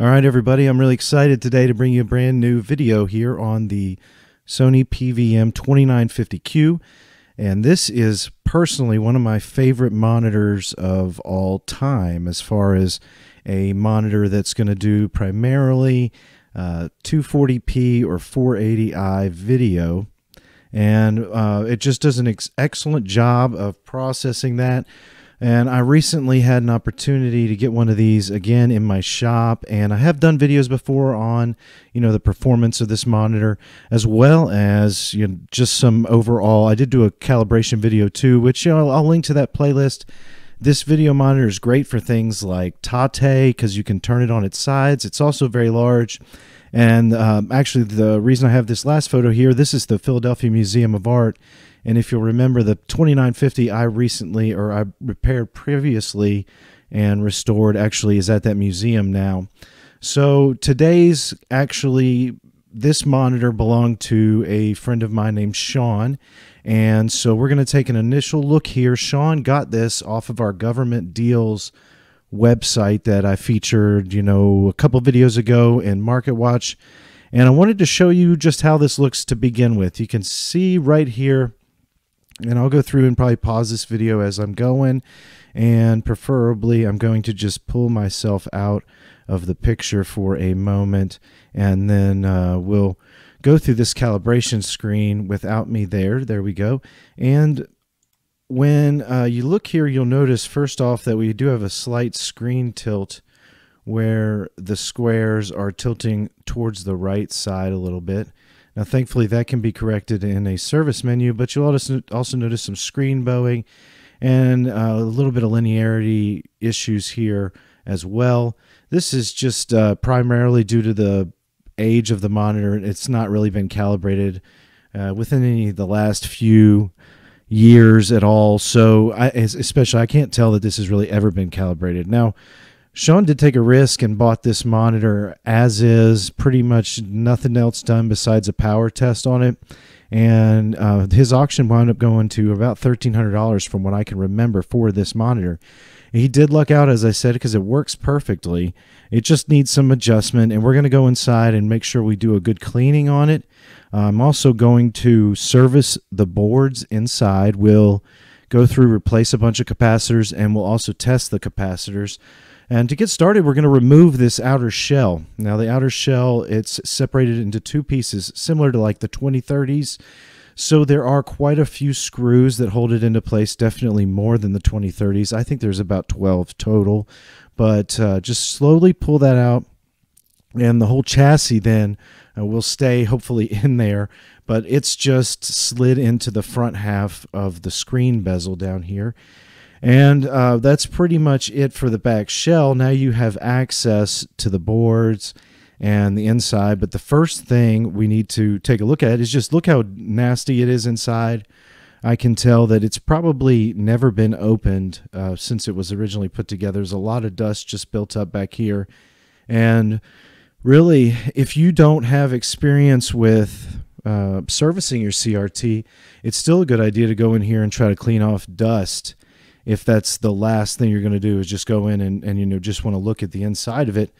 All right, everybody, I'm really excited today to bring you a brand new video here on the Sony PVM 2950Q. And this is personally one of my favorite monitors of all time as far as a monitor that's going to do primarily uh, 240p or 480i video. And uh, it just does an ex excellent job of processing that and I recently had an opportunity to get one of these again in my shop. And I have done videos before on, you know, the performance of this monitor, as well as you know, just some overall. I did do a calibration video too, which you know, I'll link to that playlist. This video monitor is great for things like Tate because you can turn it on its sides. It's also very large. And um, actually, the reason I have this last photo here, this is the Philadelphia Museum of Art and if you'll remember, the 2950 I recently or I repaired previously and restored actually is at that museum now. So today's actually this monitor belonged to a friend of mine named Sean. And so we're going to take an initial look here. Sean got this off of our government deals website that I featured, you know, a couple videos ago in Market Watch. And I wanted to show you just how this looks to begin with. You can see right here and I'll go through and probably pause this video as I'm going and preferably I'm going to just pull myself out of the picture for a moment and then uh, we'll go through this calibration screen without me there. There we go. And when uh, you look here you'll notice first off that we do have a slight screen tilt where the squares are tilting towards the right side a little bit now, thankfully, that can be corrected in a service menu, but you'll also notice some screen bowing and uh, a little bit of linearity issues here as well. This is just uh, primarily due to the age of the monitor. It's not really been calibrated uh, within any of the last few years at all. So, I, especially, I can't tell that this has really ever been calibrated. Now, Sean did take a risk and bought this monitor as is, pretty much nothing else done besides a power test on it. And uh, his auction wound up going to about $1,300 from what I can remember for this monitor. He did luck out, as I said, because it works perfectly. It just needs some adjustment, and we're going to go inside and make sure we do a good cleaning on it. I'm also going to service the boards inside. We'll go through, replace a bunch of capacitors, and we'll also test the capacitors. And to get started, we're going to remove this outer shell. Now, the outer shell, it's separated into two pieces, similar to like the 2030s. So there are quite a few screws that hold it into place, definitely more than the 2030s. I think there's about 12 total. But uh, just slowly pull that out, and the whole chassis then uh, will stay hopefully in there. But it's just slid into the front half of the screen bezel down here. And uh, that's pretty much it for the back shell. Now you have access to the boards and the inside. But the first thing we need to take a look at is just look how nasty it is inside. I can tell that it's probably never been opened uh, since it was originally put together. There's a lot of dust just built up back here. And really, if you don't have experience with uh, servicing your CRT, it's still a good idea to go in here and try to clean off dust if that's the last thing you're going to do is just go in and, and you know just want to look at the inside of it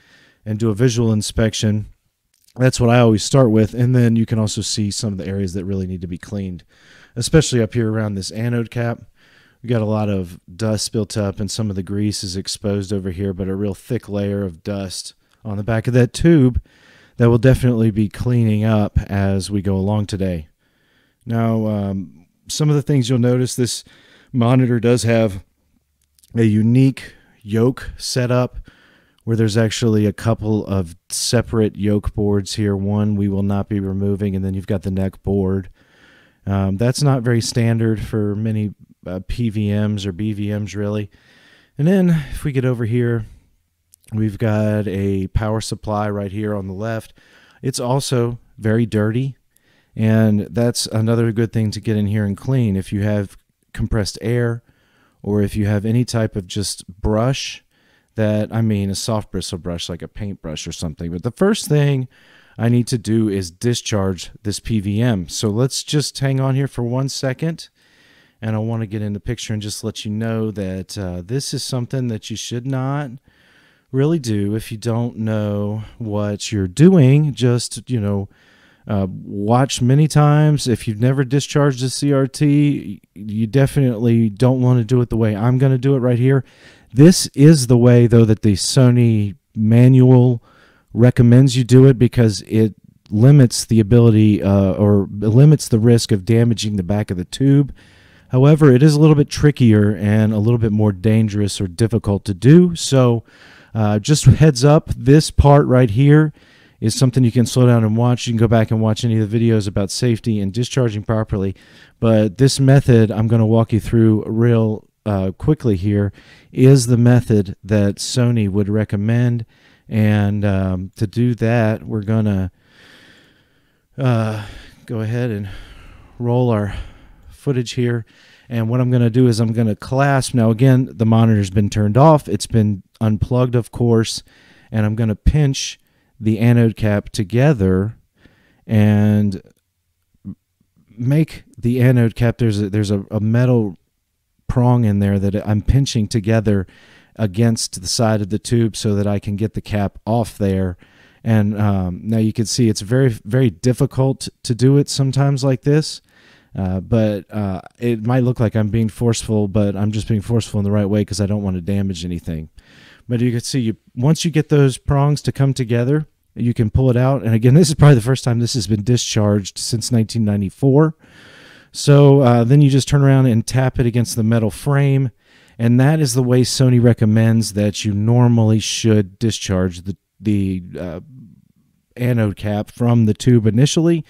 and do a visual inspection. That's what i always start with and then you can also see some of the areas that really need to be cleaned especially up here around this anode cap. We got a lot of dust built up and some of the grease is exposed over here but a real thick layer of dust on the back of that tube that will definitely be cleaning up as we go along today. Now um, some of the things you'll notice this monitor does have a unique yoke setup where there's actually a couple of separate yoke boards here. One we will not be removing, and then you've got the neck board. Um, that's not very standard for many uh, PVMs or BVMs, really. And then if we get over here, we've got a power supply right here on the left. It's also very dirty, and that's another good thing to get in here and clean. If you have compressed air, or if you have any type of just brush that, I mean, a soft bristle brush like a paintbrush or something. But the first thing I need to do is discharge this PVM. So let's just hang on here for one second. And I want to get in the picture and just let you know that uh, this is something that you should not really do. If you don't know what you're doing, just, you know, uh, watch many times. If you've never discharged a CRT, you definitely don't want to do it the way I'm going to do it right here. This is the way, though, that the Sony manual recommends you do it because it limits the ability uh, or limits the risk of damaging the back of the tube. However, it is a little bit trickier and a little bit more dangerous or difficult to do. So, uh, just heads up, this part right here is something you can slow down and watch. You can go back and watch any of the videos about safety and discharging properly. But this method I'm going to walk you through real uh, quickly here is the method that Sony would recommend. And um, to do that, we're going to uh, go ahead and roll our footage here. And what I'm going to do is I'm going to clasp. Now, again, the monitor's been turned off. It's been unplugged, of course. And I'm going to pinch the anode cap together and make the anode cap there's a, there's a, a metal prong in there that I'm pinching together against the side of the tube so that I can get the cap off there. And um, now you can see it's very very difficult to do it sometimes like this uh, but uh, it might look like I'm being forceful but I'm just being forceful in the right way because I don't want to damage anything but you can see you once you get those prongs to come together, you can pull it out. And again, this is probably the first time this has been discharged since 1994. So uh, then you just turn around and tap it against the metal frame. And that is the way Sony recommends that you normally should discharge the, the uh, anode cap from the tube initially.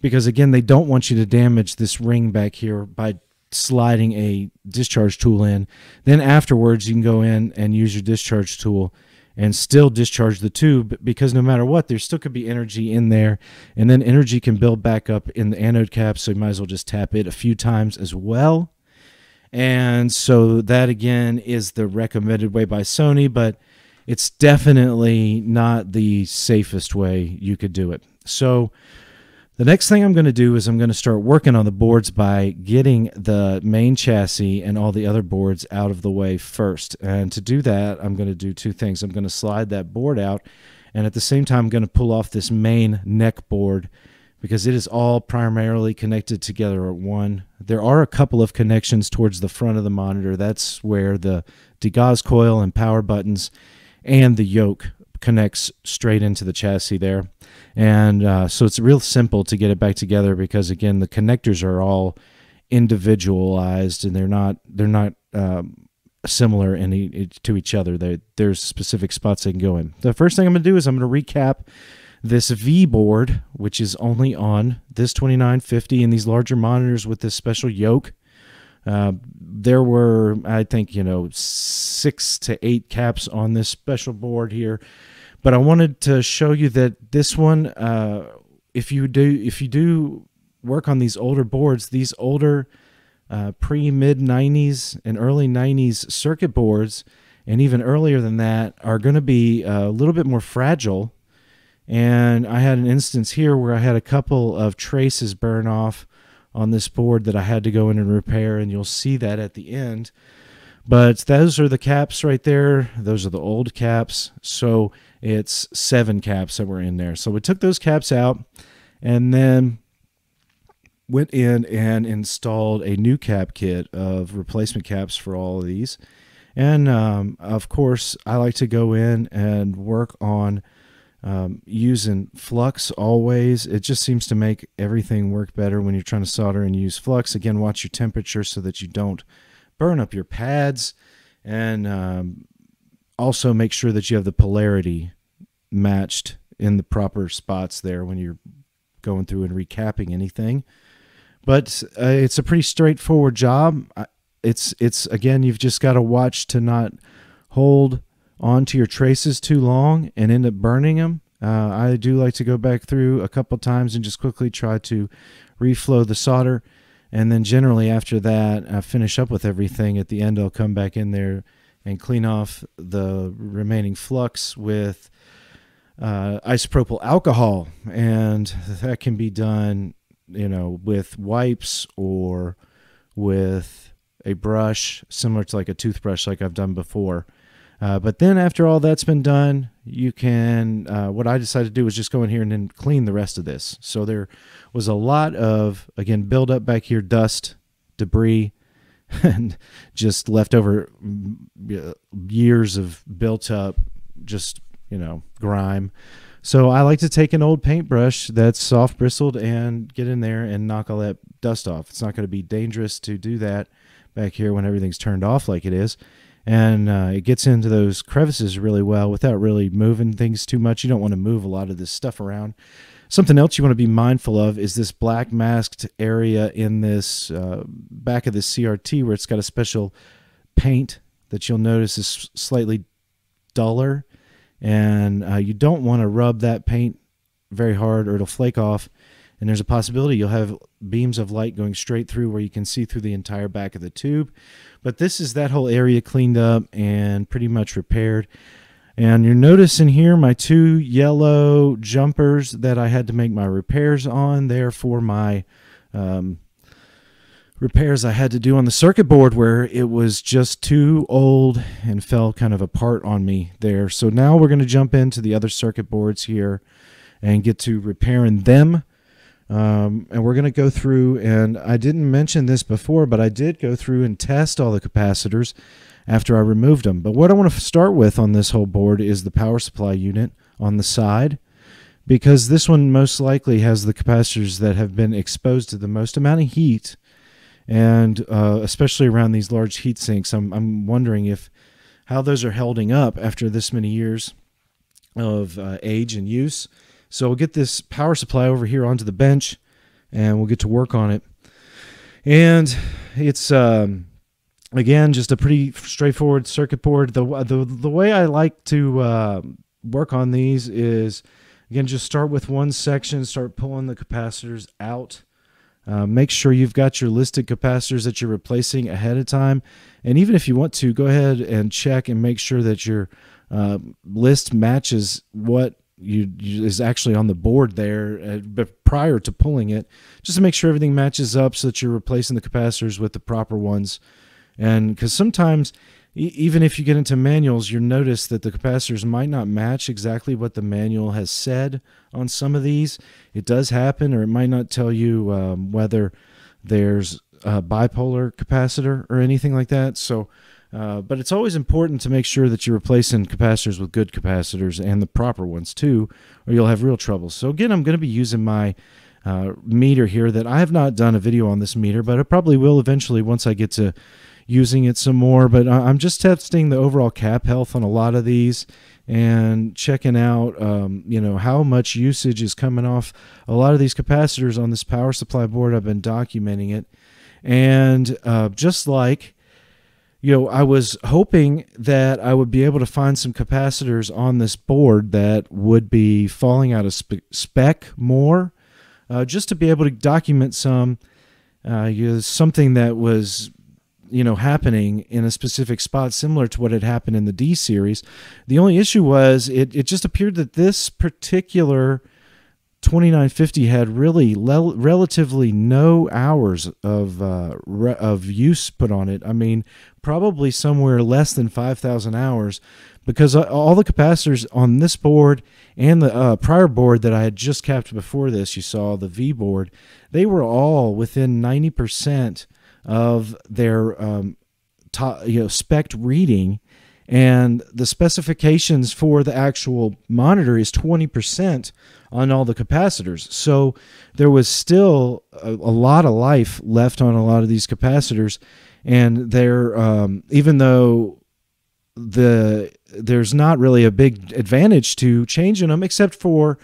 Because again, they don't want you to damage this ring back here by sliding a discharge tool in. Then afterwards, you can go in and use your discharge tool and still discharge the tube because no matter what, there still could be energy in there. And then energy can build back up in the anode cap. So you might as well just tap it a few times as well. And so that again is the recommended way by Sony, but it's definitely not the safest way you could do it. So the next thing I'm going to do is I'm going to start working on the boards by getting the main chassis and all the other boards out of the way first. And to do that, I'm going to do two things. I'm going to slide that board out, and at the same time, I'm going to pull off this main neck board because it is all primarily connected together at one. There are a couple of connections towards the front of the monitor. That's where the degauss coil and power buttons and the yoke connects straight into the chassis there. And uh, so it's real simple to get it back together because again, the connectors are all individualized and they're not they're not um, similar in to each other. They, there's specific spots they can go in. The first thing I'm going to do is I'm going to recap this V board, which is only on this 2950 and these larger monitors with this special yoke. Uh, there were, I think, you know, six to eight caps on this special board here. But I wanted to show you that this one, uh, if you do, if you do work on these older boards, these older uh, pre mid 90s and early 90s circuit boards, and even earlier than that, are going to be a little bit more fragile. And I had an instance here where I had a couple of traces burn off on this board that I had to go in and repair, and you'll see that at the end. But those are the caps right there. Those are the old caps. So it's seven caps that were in there. So we took those caps out and then went in and installed a new cap kit of replacement caps for all of these. And um, of course, I like to go in and work on um, using flux always. It just seems to make everything work better when you're trying to solder and use flux. Again, watch your temperature so that you don't burn up your pads. And um, also make sure that you have the polarity matched in the proper spots there when you're going through and recapping anything. But uh, it's a pretty straightforward job. It's it's again you've just got to watch to not hold onto your traces too long and end up burning them. Uh, I do like to go back through a couple times and just quickly try to reflow the solder. And then generally after that, I finish up with everything. At the end, I'll come back in there and clean off the remaining flux with uh, isopropyl alcohol, and that can be done, you know, with wipes or with a brush similar to like a toothbrush, like I've done before. Uh, but then after all that's been done, you can, uh, what I decided to do was just go in here and then clean the rest of this. So there was a lot of, again, build up back here, dust, debris, and just leftover mm, years of built up, just, you know, grime. So I like to take an old paintbrush that's soft bristled and get in there and knock all that dust off. It's not going to be dangerous to do that back here when everything's turned off like it is and uh, it gets into those crevices really well without really moving things too much. You don't want to move a lot of this stuff around. Something else you want to be mindful of is this black masked area in this uh, back of the CRT where it's got a special paint that you'll notice is slightly duller, and uh, you don't want to rub that paint very hard or it'll flake off. And there's a possibility you'll have beams of light going straight through where you can see through the entire back of the tube. But this is that whole area cleaned up and pretty much repaired. And you're noticing here my two yellow jumpers that I had to make my repairs on there for my um, repairs I had to do on the circuit board where it was just too old and fell kind of apart on me there. So now we're going to jump into the other circuit boards here and get to repairing them. Um, and we're going to go through, and I didn't mention this before, but I did go through and test all the capacitors after I removed them. But what I want to start with on this whole board is the power supply unit on the side, because this one most likely has the capacitors that have been exposed to the most amount of heat, and uh, especially around these large heat sinks. I'm, I'm wondering if how those are holding up after this many years of uh, age and use. So we'll get this power supply over here onto the bench and we'll get to work on it. And it's um, again just a pretty straightforward circuit board. The the the way I like to uh, work on these is again just start with one section, start pulling the capacitors out. Uh, make sure you've got your listed capacitors that you're replacing ahead of time, and even if you want to, go ahead and check and make sure that your uh, list matches what you, you, is actually on the board there uh, but prior to pulling it just to make sure everything matches up so that you're replacing the capacitors with the proper ones. And because sometimes even if you get into manuals you'll notice that the capacitors might not match exactly what the manual has said on some of these it does happen or it might not tell you um, whether there's a bipolar capacitor or anything like that so uh, but it's always important to make sure that you're replacing capacitors with good capacitors and the proper ones too, or you'll have real trouble. So again, I'm going to be using my uh, meter here that I have not done a video on this meter, but I probably will eventually once I get to using it some more. But I'm just testing the overall cap health on a lot of these and checking out, um, you know, how much usage is coming off a lot of these capacitors on this power supply board. I've been documenting it. And uh, just like you know, I was hoping that I would be able to find some capacitors on this board that would be falling out of spe- spec more, uh, just to be able to document some, uh, something that was, you know, happening in a specific spot, similar to what had happened in the D series. The only issue was it, it just appeared that this particular 2950 had really le- relatively no hours of uh, re- of use put on it. I mean, probably somewhere less than 5,000 hours because all the capacitors on this board and the uh, prior board that I had just capped before this, you saw the V board, they were all within 90% of their um, you know, spec reading and the specifications for the actual monitor is 20% on all the capacitors. So there was still a, a, lot of life left on a lot of these capacitors, and they're um, even though the there's not really a big advantage to changing them except for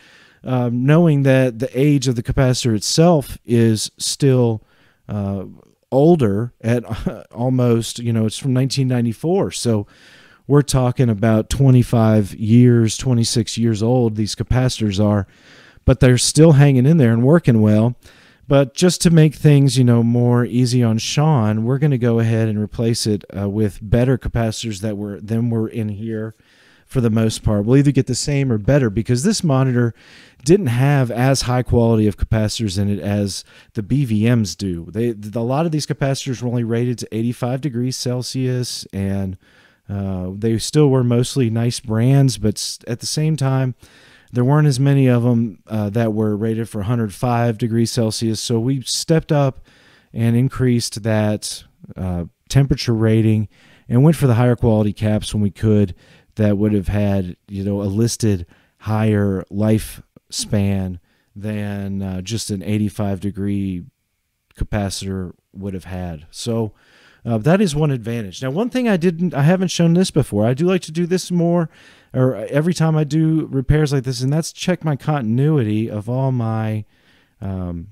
um, knowing that the age of the capacitor itself is still uh, older at almost you know it's from 1994 so we're talking about 25 years, 26 years old, these capacitors are, but they're still hanging in there and working well. But just to make things, you know, more easy on Sean, we're going to go ahead and replace it uh, with better capacitors that were than were in here for the most part. We'll either get the same or better because this monitor didn't have as high quality of capacitors in it as the BVMs do. They a lot of these capacitors were only rated to 85 degrees Celsius and Uh, they still were mostly nice brands, but at the same time, there weren't as many of them uh, that were rated for 105 degrees Celsius. So we stepped up and increased that uh, temperature rating and went for the higher quality caps when we could that would have had you know a listed higher lifespan than uh, just an 85 degree capacitor would have had. So uh, that is one advantage. Now, one thing I didn't, I haven't shown this before. I do like to do this more, or every time I do repairs like this, and that's check my continuity of all my um,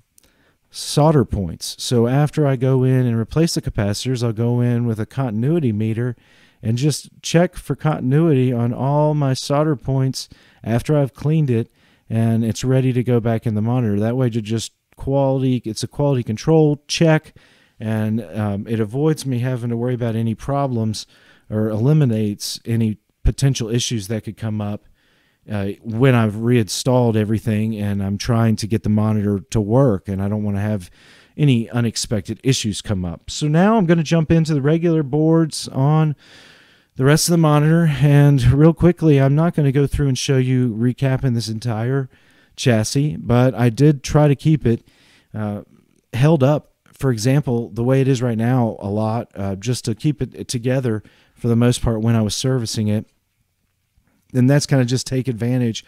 solder points. So after I go in and replace the capacitors, I'll go in with a continuity meter and just check for continuity on all my solder points after I've cleaned it and it's ready to go back in the monitor. That way to just quality, it's a quality control check and um, it avoids me having to worry about any problems or eliminates any potential issues that could come up uh, when I've reinstalled everything and I'm trying to get the monitor to work and I don't want to have any unexpected issues come up. So now I'm going to jump into the regular boards on the rest of the monitor and real quickly I'm not going to go through and show you recapping this entire chassis, but I did try to keep it uh, held up for example, the way it is right now, a lot, uh, just to keep it together for the most part when I was servicing it. And that's kind of just take advantage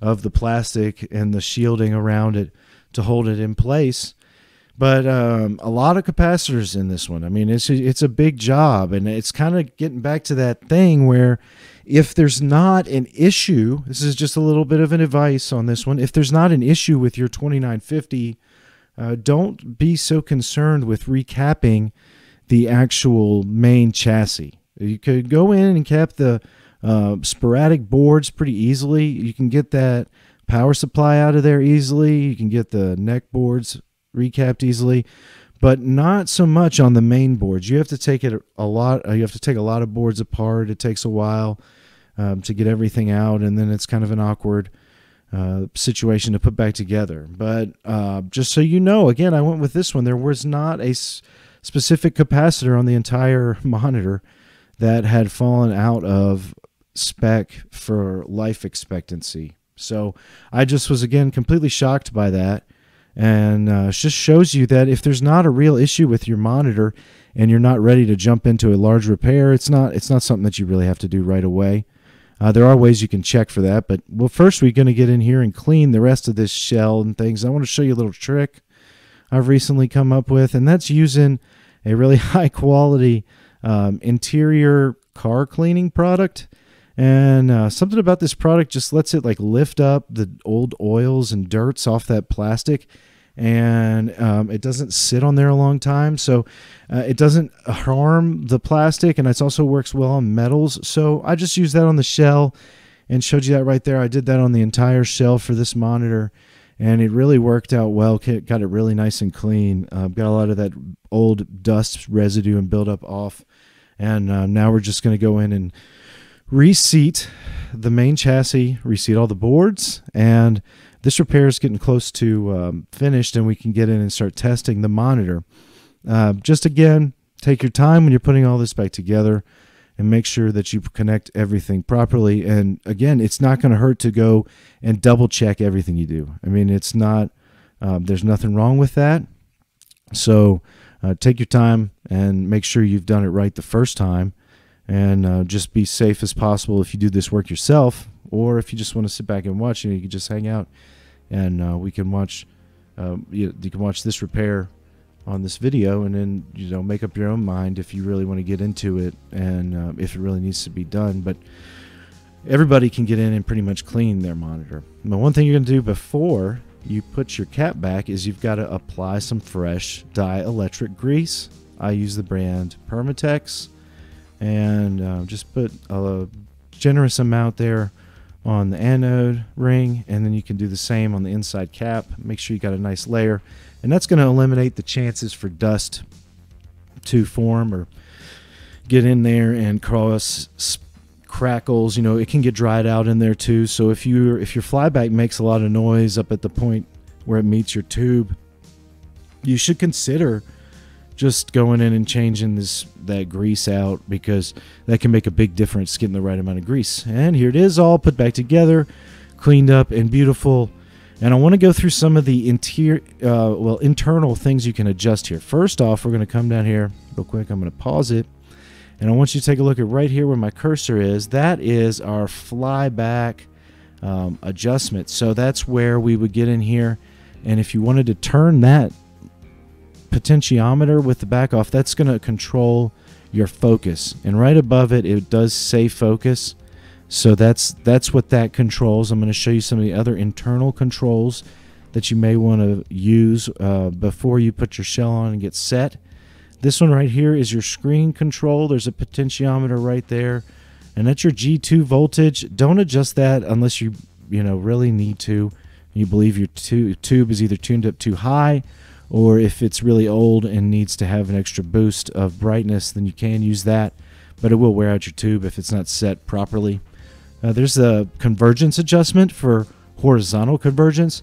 of the plastic and the shielding around it to hold it in place. But um, a lot of capacitors in this one. I mean, it's it's a big job, and it's kind of getting back to that thing where if there's not an issue, this is just a little bit of an advice on this one. If there's not an issue with your 2950 uh, don't be so concerned with recapping the actual main chassis. You could go in and cap the uh, sporadic boards pretty easily. You can get that power supply out of there easily. You can get the neck boards recapped easily, but not so much on the main boards. You have to take it a lot. Uh, you have to take a lot of boards apart. It takes a while um, to get everything out, and then it's kind of an awkward uh, situation to put back together. But uh, just so you know, again, I went with this one. There was not a s- specific capacitor on the entire monitor that had fallen out of spec for life expectancy. So I just was again completely shocked by that. And uh, just shows you that if there's not a real issue with your monitor and you're not ready to jump into a large repair, it's not it's not something that you really have to do right away. Uh, there are ways you can check for that, but well, first we're going to get in here and clean the rest of this shell and things. I want to show you a little trick I've recently come up with, and that's using a really high quality um, interior car cleaning product. And uh, something about this product just lets it like lift up the old oils and dirts off that plastic and um, it doesn't sit on there a long time. So uh, it doesn't harm the plastic, and it also works well on metals. So I just used that on the shell and showed you that right there. I did that on the entire shell for this monitor, and it really worked out well. Got it really nice and clean. Uh, got a lot of that old dust residue and buildup off, and uh, now we're just going to go in and reseat the main chassis, reseat all the boards, and this repair is getting close to um, finished and we can get in and start testing the monitor. Uh, just again, take your time when you're putting all this back together and make sure that you connect everything properly. And again, it's not going to hurt to go and double check everything you do. I mean, it's not, um, there's nothing wrong with that. So uh, take your time and make sure you've done it right the first time and uh, just be safe as possible if you do this work yourself or if you just want to sit back and watch you, know, you can just hang out and uh, we can watch. Uh, you, you, can watch this repair on this video, and then you know make up your own mind if you really want to get into it and uh, if it really needs to be done. But everybody can get in and pretty much clean their monitor. But one thing you're going to do before you put your cap back is you've got to apply some fresh dielectric grease. I use the brand Permatex, and uh, just put a generous amount there on the anode ring and then you can do the same on the inside cap. Make sure you got a nice layer and that's going to eliminate the chances for dust to form or get in there and cause crackles. You know it can get dried out in there too. So if you if your flyback makes a lot of noise up at the point where it meets your tube you should consider just going in and changing this that grease out because that can make a big difference getting the right amount of grease. And here it is all put back together, cleaned up and beautiful. And I want to go through some of the interior, uh, well, internal things you can adjust here. First off, we're going to come down here real quick. I'm going to pause it. And I want you to take a look at right here where my cursor is. That is our flyback um, adjustment. So that's where we would get in here. And if you wanted to turn that potentiometer with the back off, that's going to control your focus. And right above it, it does say focus. So that's that's what that controls. I'm going to show you some of the other internal controls that you may want to use uh, before you put your shell on and get set. This one right here is your screen control. There's a potentiometer right there, and that's your G2 voltage. Don't adjust that unless you you know really need to. You believe your tube is either tuned up too high or if it's really old and needs to have an extra boost of brightness, then you can use that, but it will wear out your tube if it's not set properly. Uh, there's a convergence adjustment for horizontal convergence.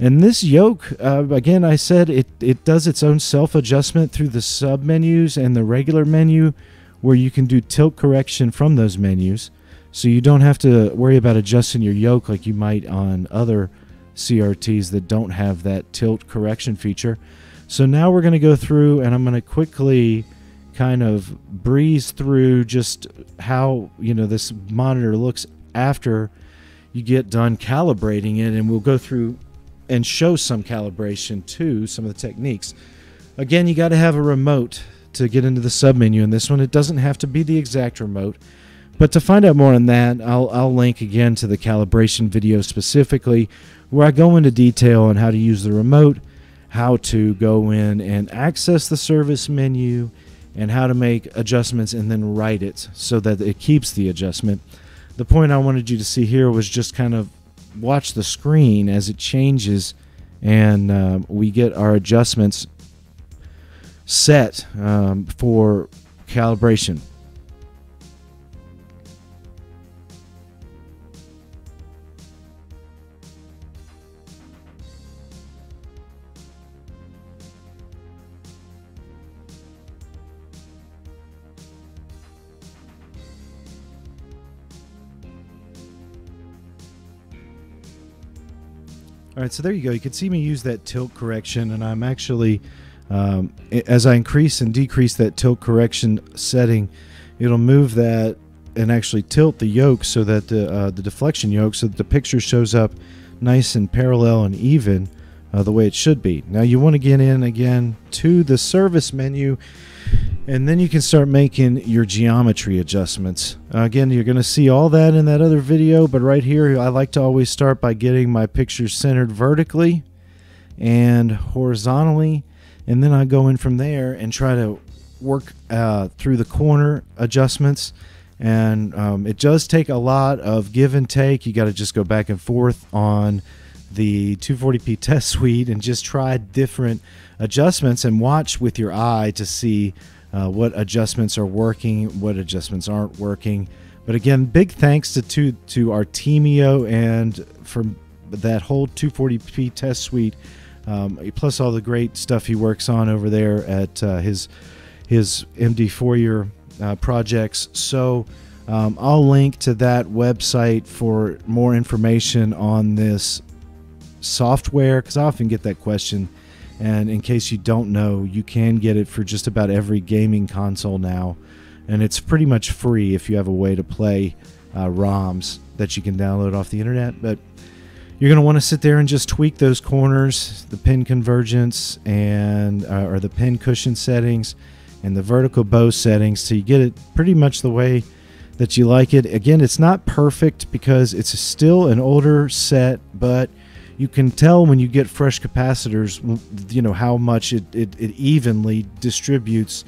And this yoke, uh, again, I said it, it does its own self adjustment through the sub menus and the regular menu where you can do tilt correction from those menus. So you don't have to worry about adjusting your yoke like you might on other CRTs that don't have that tilt correction feature. So now we're going to go through and I'm going to quickly kind of breeze through just how, you know, this monitor looks after you get done calibrating it and we'll go through and show some calibration too, some of the techniques. Again, you got to have a remote to get into the submenu in this one. It doesn't have to be the exact remote. But to find out more on that, I'll, I'll link again to the calibration video specifically where I go into detail on how to use the remote, how to go in and access the service menu, and how to make adjustments and then write it so that it keeps the adjustment. The point I wanted you to see here was just kind of watch the screen as it changes and uh, we get our adjustments set um, for calibration. All right, so there you go. You can see me use that tilt correction, and I'm actually, um, as I increase and decrease that tilt correction setting, it'll move that and actually tilt the yoke so that the uh, the deflection yoke so that the picture shows up nice and parallel and even uh, the way it should be. Now you want to get in again to the service menu and then you can start making your geometry adjustments. Again, you're going to see all that in that other video, but right here I like to always start by getting my pictures centered vertically and horizontally, and then I go in from there and try to work uh, through the corner adjustments. And um, it does take a lot of give and take. You got to just go back and forth on the 240p test suite and just try different adjustments and watch with your eye to see uh, what adjustments are working, what adjustments aren't working. But again, big thanks to to, to Artemio and from that whole 240p test suite, um, plus all the great stuff he works on over there at uh, his his MD Fourier uh, projects. So um, I'll link to that website for more information on this software because I often get that question and in case you don't know, you can get it for just about every gaming console now. And it's pretty much free if you have a way to play uh, ROMs that you can download off the internet. But you're going to want to sit there and just tweak those corners, the pin convergence, and uh, or the pin cushion settings, and the vertical bow settings, so you get it pretty much the way that you like it. Again, it's not perfect because it's still an older set, but you can tell when you get fresh capacitors, you know, how much it, it, it evenly distributes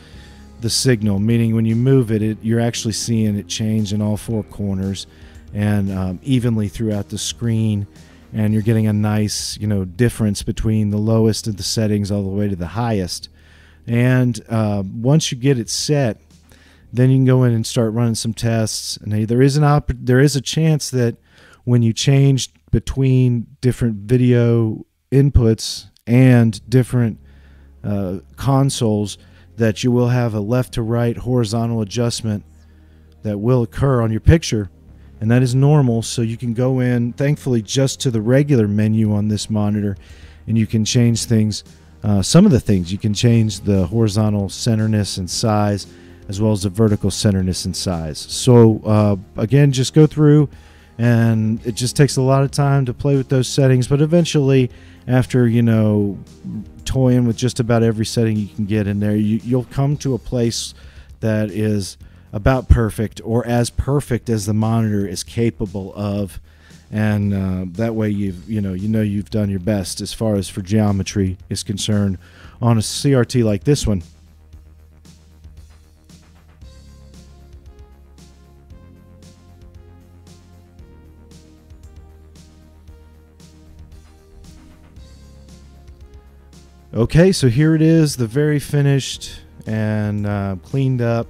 the signal, meaning when you move it, it, you're actually seeing it change in all four corners and um, evenly throughout the screen. And you're getting a nice, you know, difference between the lowest of the settings all the way to the highest. And uh, once you get it set, then you can go in and start running some tests. And there is an op- there is a chance that when you change between different video inputs and different uh, consoles, that you will have a left to right horizontal adjustment that will occur on your picture. And that is normal. So you can go in thankfully just to the regular menu on this monitor and you can change things uh, some of the things. You can change the horizontal centerness and size as well as the vertical centerness and size. So uh, again just go through and it just takes a lot of time to play with those settings. But eventually after you know toying with just about every setting you can get in there you, you'll come to a place that is about perfect or as perfect as the monitor is capable of. And uh, that way you've you know you know you've done your best as far as for geometry is concerned on a CRT like this one Okay, so here it is, the very finished and uh, cleaned up,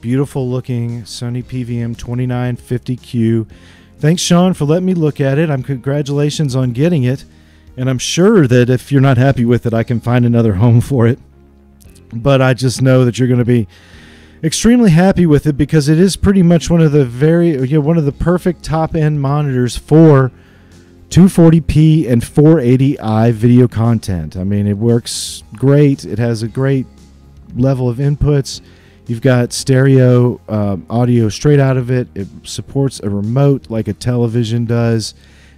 beautiful looking Sony PVM 2950Q. Thanks, Sean, for letting me look at it. I'm congratulations on getting it, and I'm sure that if you're not happy with it, I can find another home for it. But I just know that you're going to be extremely happy with it because it is pretty much one of the very, you know, one of the perfect top end monitors for 240p and 480i video content. I mean, it works great. It has a great level of inputs. You've got stereo uh, audio straight out of it. It supports a remote like a television does,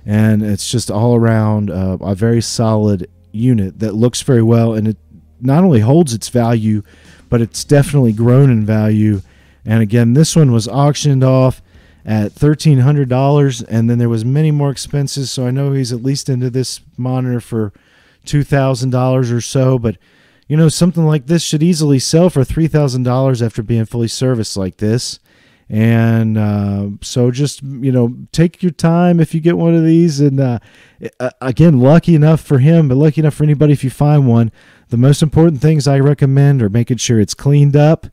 and it's just all around uh, a very solid unit that looks very well. And it not only holds its value, but it's definitely grown in value. And again, this one was auctioned off at $1300 and then there was many more expenses so i know he's at least into this monitor for $2000 or so but you know something like this should easily sell for $3000 after being fully serviced like this. And uh, so just you know take your time if you get one of these and uh, again lucky enough for him but lucky enough for anybody if you find one. The most important things i recommend are making sure it's cleaned up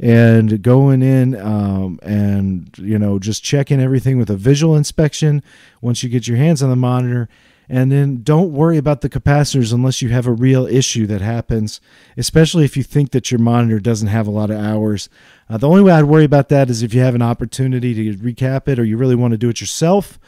and going in um, and you know just checking everything with a visual inspection once you get your hands on the monitor. And then don't worry about the capacitors unless you have a real issue that happens especially if you think that your monitor doesn't have a lot of hours. Uh, the only way i'd worry about that is if you have an opportunity to recap it or you really want to do it yourself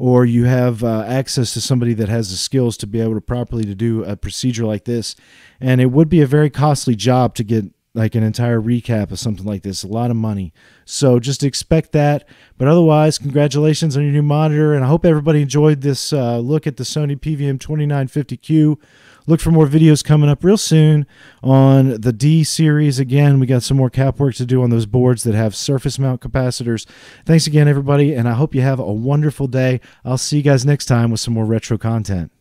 or you have uh, access to somebody that has the skills to be able to properly to do a procedure like this. And it would be a very costly job to get like an entire recap of something like this. A lot of money. So just expect that. But otherwise, congratulations on your new monitor. And I hope everybody enjoyed this uh, look at the Sony PVM 2950Q. Look for more videos coming up real soon on the D series. Again, we got some more cap work to do on those boards that have surface mount capacitors. Thanks again, everybody. And I hope you have a wonderful day. I'll see you guys next time with some more retro content.